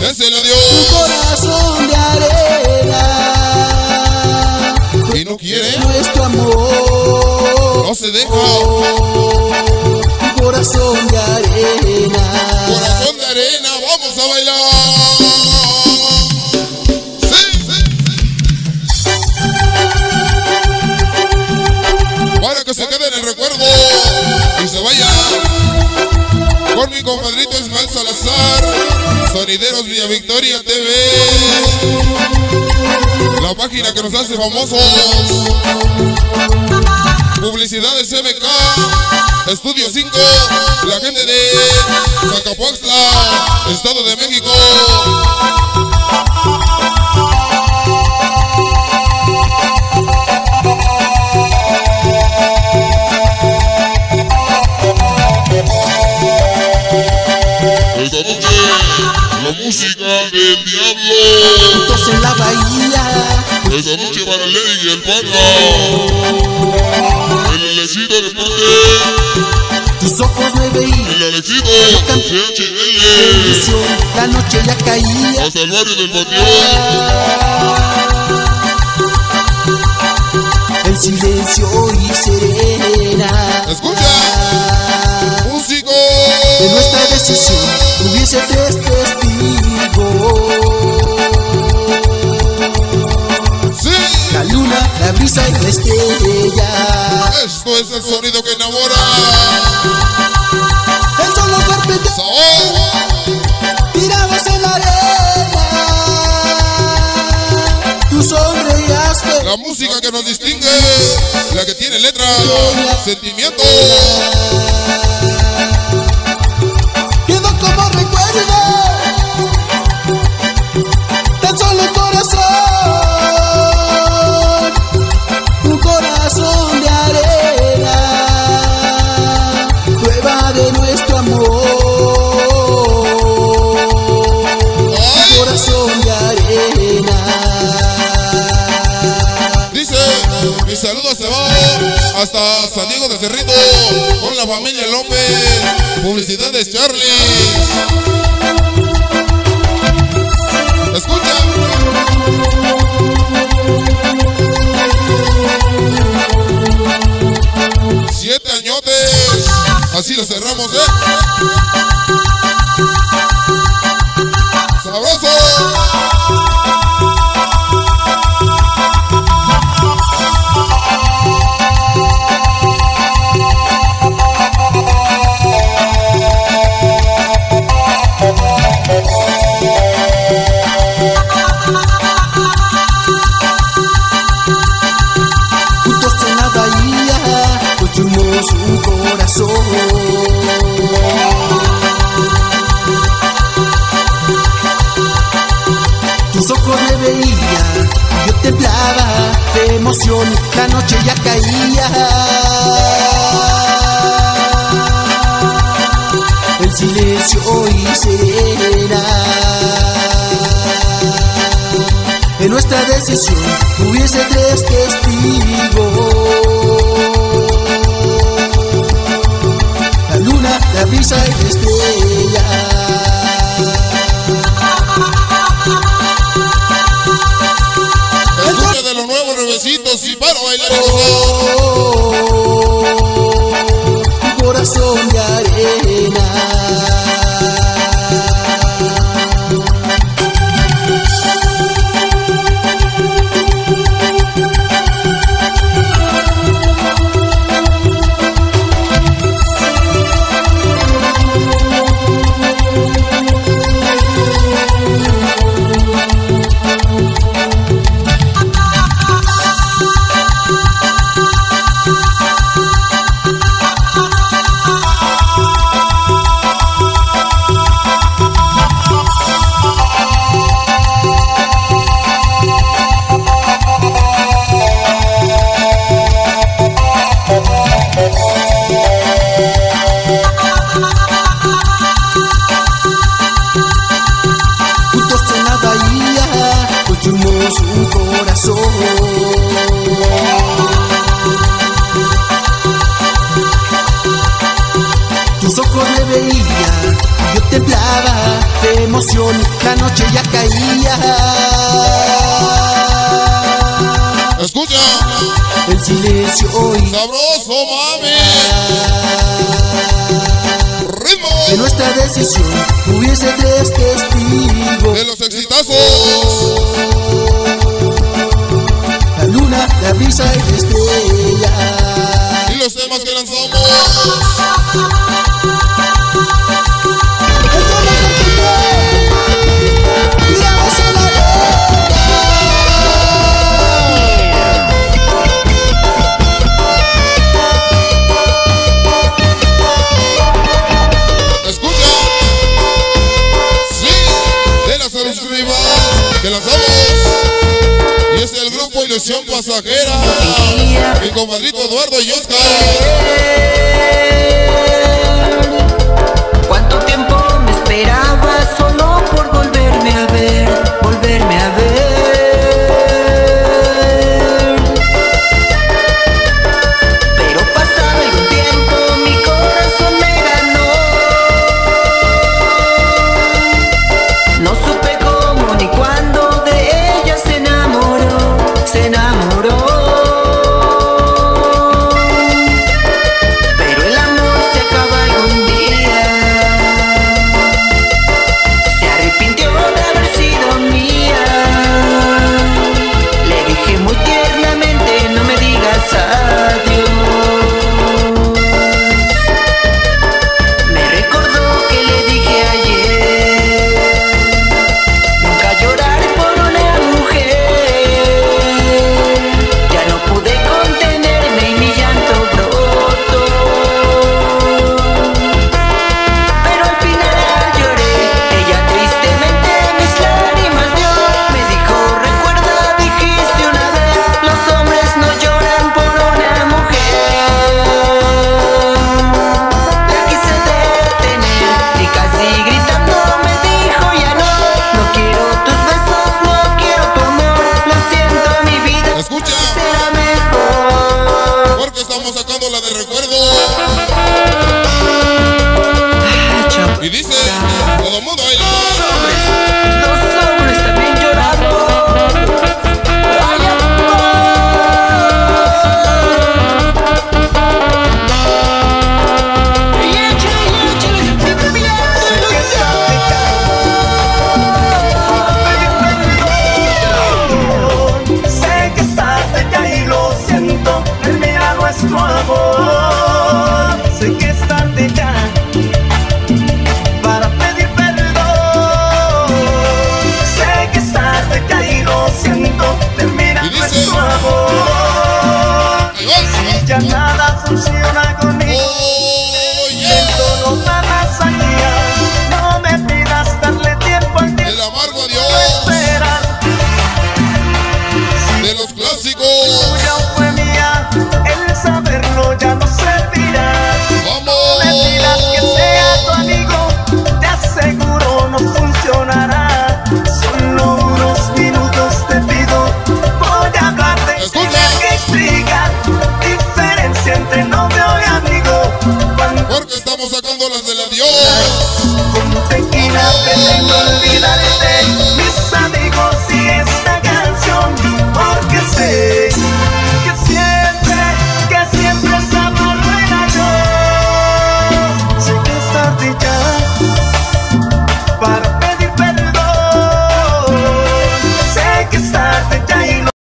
Él se lo dio. Tu corazón de arena. Y no quiere. Nuestro amor. No se deja. Tu corazón de arena. Corazón de arena, vamos a bailar. Con mi compadrito Ismael Salazar, Sonideros Villa Victoria TV, la página que nos hace famosos. Publicidades MK, Estudio 5, la gente de Zacapoxtla, Estado de México. Juntos en la bahía. Esta noche para Ley y el Panda. El Alexito del Monte. Tus ojos me veían. El Alexito. CHL. La noche ya caía. Hasta el barrio del Panteón. En silencio y serena. Escucha, músico. De nuestra decisión hubiese tres testigos. Brisa y la estrella. esto es el sonido que enamora. Solo golpes de Sabor, tirados en la arena. Tu sonreíaste. la música que nos distingue, la que tiene letra, sentimiento. Mi saludo se va hasta San Diego de Cerrito con la familia López. Publicidades Charlie. Escucha. Siete añotes. Así lo cerramos, ¿eh? Temblaba de emoción. La noche ya caía. El silencio y serena. En nuestra decisión hubiese tres testigos. La luna, la brisa y la estrella. Para bailar. Un de emoción, la noche ya caía. Escucha. El silencio hoy. Sabroso, mami. Ritmo. De nuestra decisión hubiese tres testigos. De los exitazos. La luna, la brisa y la estrella. Y los temas que lanzamos. mensajera, mi compadrito Eduardo y Oscar.